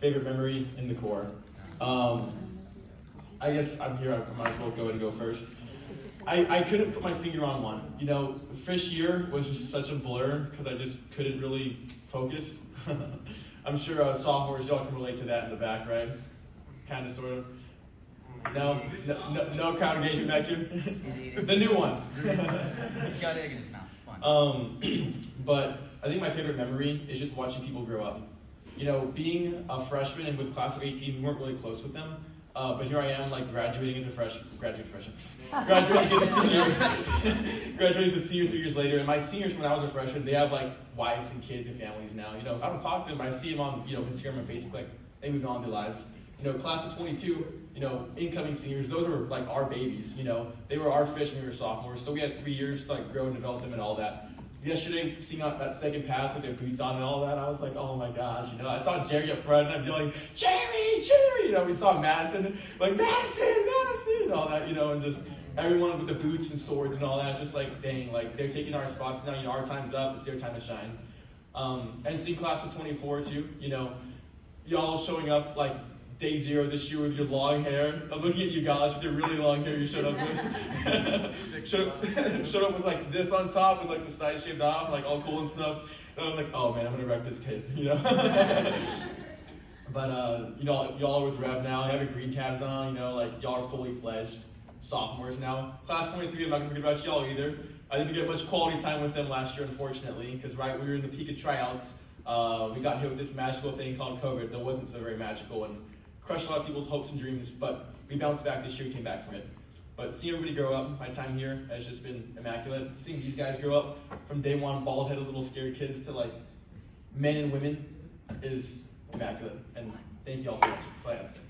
favorite memory in the Corps. Um, I guess I'm here. I might as well go and go first. I, I couldn't put my finger on one. You know, fish year was just such a blur because I just couldn't really focus. I'm sure uh, sophomores, y'all can relate to that in the back, right? Kind of, sort of. No, no, no, no crowd engagement back here. the new ones. He's got egg in his mouth. Um, but I think my favorite memory is just watching people grow up. You know, being a freshman and with class of 18, we weren't really close with them. Uh, but here I am, like graduating as a freshman, graduating freshman, graduating as a senior, graduating as a senior three years later. And my seniors, when I was a freshman, they have like wives and kids and families now. You know, I don't talk to them, I see them on you know Instagram and Facebook. Like they move on their lives. You know, class of 22, you know, incoming seniors, those were like our babies. You know, they were our fish when we were sophomores. So we had three years to like grow and develop them and all that yesterday seeing that second pass with on and all that, I was like, oh my gosh, you know, I saw Jerry up front and I'm yelling, Jerry, Jerry, you know, we saw Madison, like Madison, Madison, and all that, you know, and just everyone with the boots and swords and all that, just like, dang, like they're taking our spots now, you know, our time's up, it's their time to shine. Um, NC class of 24 too, you know, y'all showing up like day zero this year with your long hair. I'm looking at you guys with your really long hair you showed up with. showed, up, showed up with like this on top with like the side shaved off, like all cool and stuff. And I was like, oh man, I'm gonna wreck this kid, you know? but uh, you know, y'all are with Rev now, you have your green tabs on, you know, like y'all are fully fledged sophomores now. Class 23, I'm not gonna forget about y'all either. I didn't get much quality time with them last year, unfortunately, because right, we were in the peak of tryouts. Uh, we got hit with this magical thing called COVID that wasn't so very magical, and crushed a lot of people's hopes and dreams, but we bounced back this year, we came back from it. But seeing everybody grow up, my time here has just been immaculate. Seeing these guys grow up from day one, bald-headed little scared kids to like men and women is immaculate. And thank you all so much. That's all I have to say.